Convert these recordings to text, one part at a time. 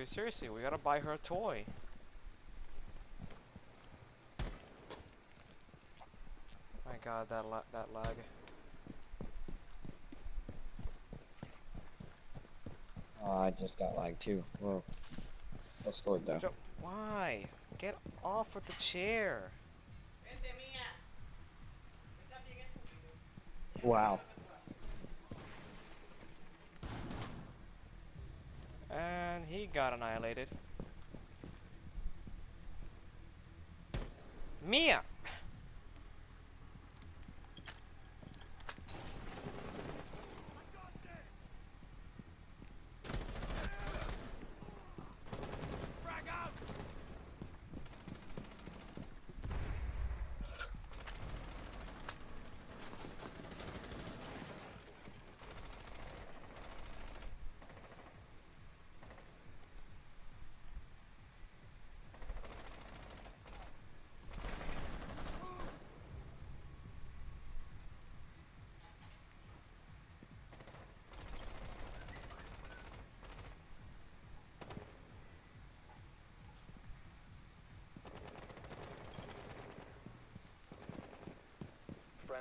Dude, seriously, we gotta buy her a toy. My god, that la that lag. Oh, I just got like two. Whoa. I scored though. Jo- Why? Get off of the chair. Wow. And he got annihilated. Mia!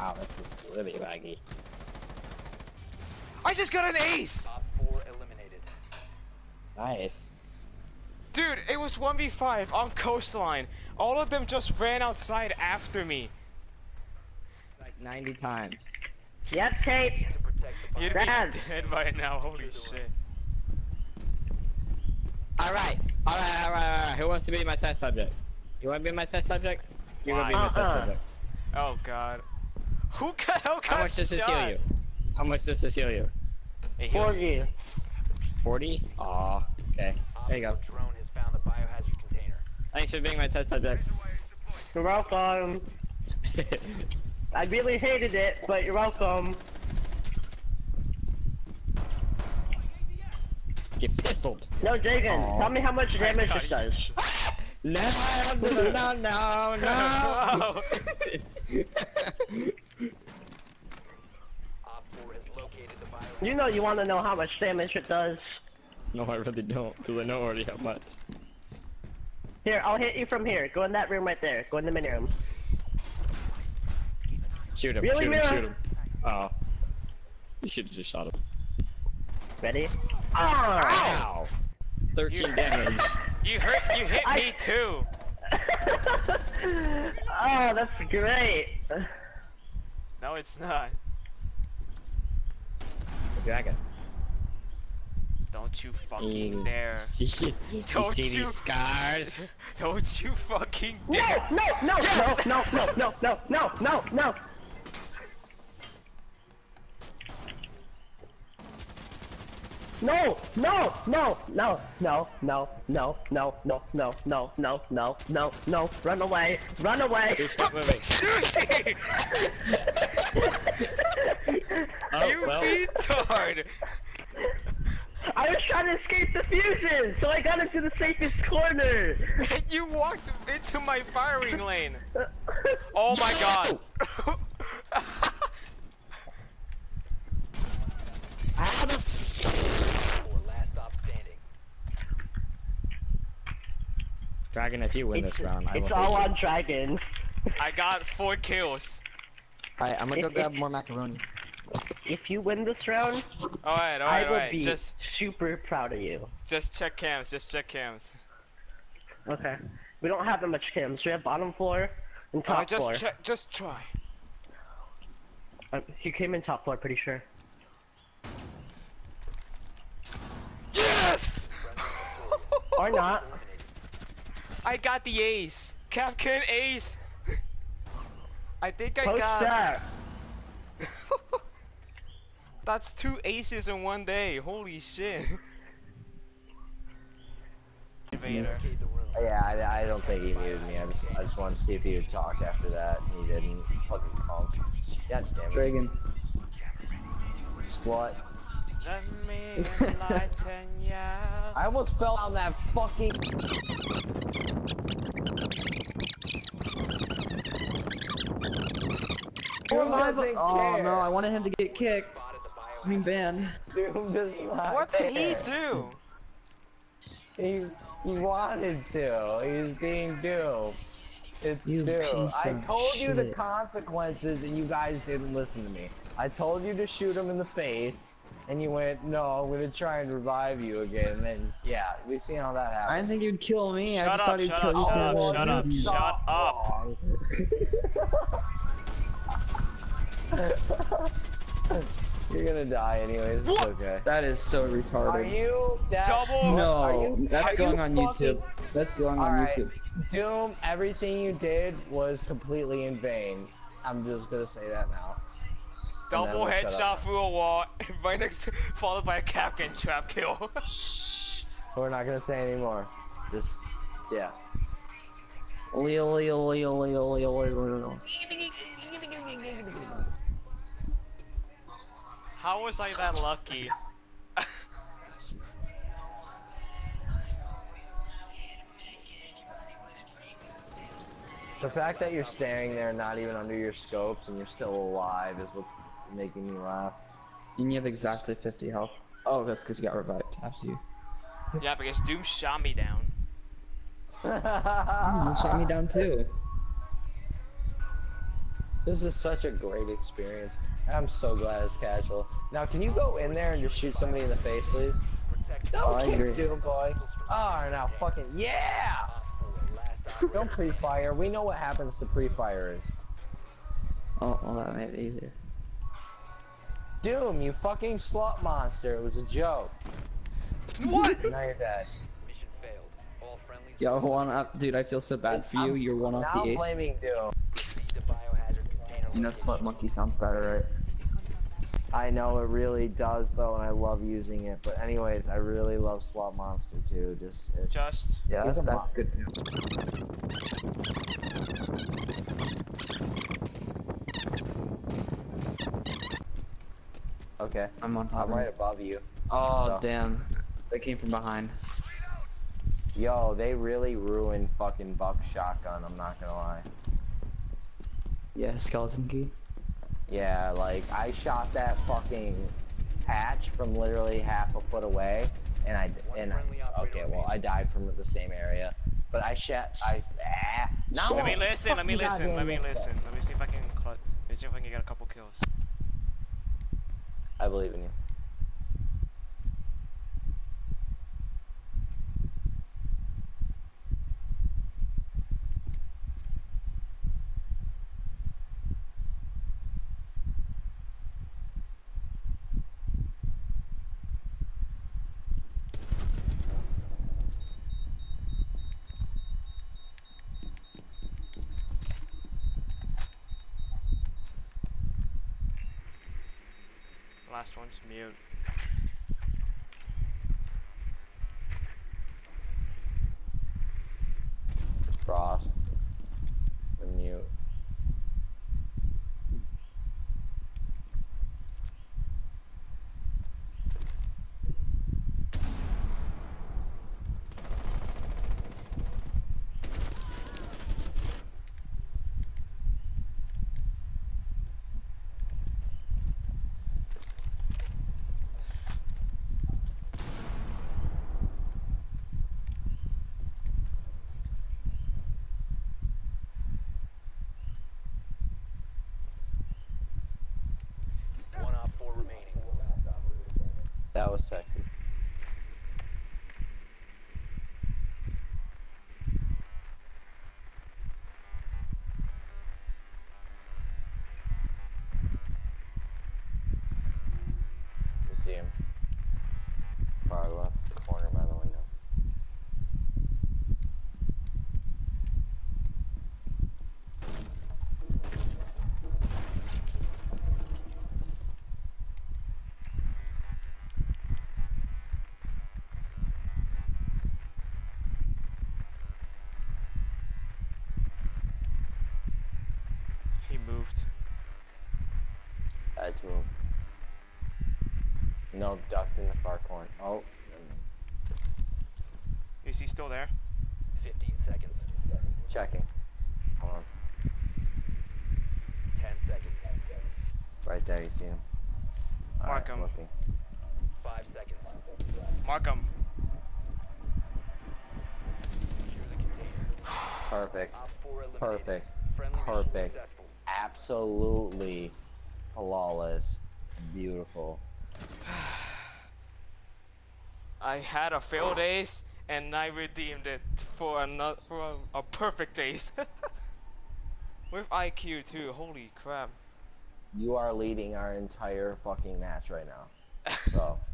Wow, this is really laggy. I just got an ace! Op 4 eliminated. Nice. Dude, it was 1v5 on coastline. All of them just ran outside after me. Like 90 times. Yep, tape. To protect the You'd bomb. Dad. dead by now, holy shit. Alright, alright, alright, alright. Who wants to be my test subject? You wanna be my test subject? You wanna be my uh-uh. test Uh-uh. subject. Oh god. Who got, who got How much does this heal you? How much does this heal you? It heals- 40. 40? Aw, okay. There you go. 4 drone has found the biohazard container. Thanks for being my test subject. You're welcome. I really hated it, but you're welcome. Get pistoled. No, Jagan, Aw. tell me how much damage God, it does. No, no, no, no, no. Wow. Op 4 has located the biohazard. You know you want to know how much damage it does. no, I really don't, because I know already how much. Here, I'll hit you from here. Go in that room right there. Go in the mini room. Shoot him, Really, shoot him, shoot him. Oh. You should have just shot him. Ready? Ah! Ow! 13 damage. You hurt, you hit I- me too. oh, that's great. No, it's not. Dragon. Don't you fucking You dare. see, Don't see you- these scars? Don't you fucking No, dare. no, no, no, no, no, no, no, no, no, no. No, no, no, no, no, no, no, no, no, no, no, no, no, no, no, run away, run away. Dude, stop moving. Sushi! Oh, you well. retard! I was trying to escape the fusion, so I got into the safest corner. you walked into my firing lane. Oh my god. How the f- 4 last op standing. Dragon, if you win It's, this round, I will. it's all hate on Dragon. I got four kills. You. Alright, I'm gonna go grab more macaroni. If you win this round, Alright, I alright, will alright. be Just super proud of you. just check cams, just check cams. Okay. We don't have that much cams. We have bottom floor and Uh, top just floor. check just try. Uh, he came in top floor, pretty sure. Yes! Or not. I got the ace. Kapkan ace. I think I Post got that. That's two aces in one day. Holy shit. Vader. Locate the room. Yeah, I, I don't think he muted me. I just, I just wanted to see if he would talk after that, and he didn't. Fucking punk. God damn it. Dragon. Slut. Let me enlighten ya. I almost fell on that fucking. Doom doesn't Oh care. no, I wanted him to get kicked. I mean banned. Doom does not What did he do? He, he wanted to. He's being Doom. It's You Doom. I of told you the consequences and you guys didn't listen to me. I told you to shoot him in the face and you went, no, I'm gonna try and revive you again. And then, yeah, we've seen how that happened. I didn't think you'd kill me. I Shut just up, thought he'd shut kill up, you. shut up, so shut up, shut up. wrong. You're gonna die anyways. It's okay. That is so retarded. Are retarded. you that? Double- Are No, you- that's are going you on fucking- YouTube. That's going on Alright. YouTube. Doom, everything you did was completely in vain. I'm just gonna say that now. Double then we'll headshot through a wall, right next to, followed by a Kapkan trap kill. We're not gonna say anymore. Just, yeah. Leo, Leo, Leo, Leo, Leo, Leo, Leo. How was I that lucky? The fact that you're staring there, not even under your scopes, and you're still alive is what's making me laugh. And you have exactly 50 health. Oh, that's because you got revived after you. yeah, because Doom shot me down. You shot me down too. This is such a great experience. I'm so glad it's casual. Now, can you go in there and just shoot somebody in the face, please? Protect No, Oh, I agree. Doom boy. Oh, now fucking yeah! Don't pre-fire. We know what happens to pre-firers. Oh, well, that made it easier. Doom, you fucking slut monster. It was a joke. What? Now you're dead. Mission failed. All friendlies Yo, one up, dude. I feel so bad for you. I'm- You're one off Now the I'm blaming Doom. proceed to biohazard container. You know, location. slut monkey sounds better, right? I know it really does though, and I love using it. But anyways, I really love Slut Monster too. Just it, Just. Yeah, He's a that's good too. okay. I'm on top. I'm right above you. Oh So- damn! They came from behind. Yo, they really ruined fucking Buck shotgun. I'm not gonna lie. Yeah, skeleton key. Yeah, like I shot that fucking hatch from literally half a foot away, and I and I, okay, well I died from the same area, but I shot I ah, now Let me listen, let me listen, let me listen. Let me see if I can cl- let me see if I can get a couple kills. I believe in you. Last one's mute. Frost. And mute. One op four remaining. That was sexy. You see him. Far left corner by the window. Moved. Edge move. No, ducked in the far corner. Oh, Is he still there? 15 seconds. checking. Hold on. 10 seconds. Right there, you see him. Mark Alright, him. looking. 5 seconds. Mark him. Secure the container. Perfect. Op 4 eliminated. Perfect. Perfect. Absolutely flawless. Beautiful. I had a failed ace and I redeemed it for another for a, a perfect ace. With IQ too. Holy crap. You are leading our entire fucking match right now. So,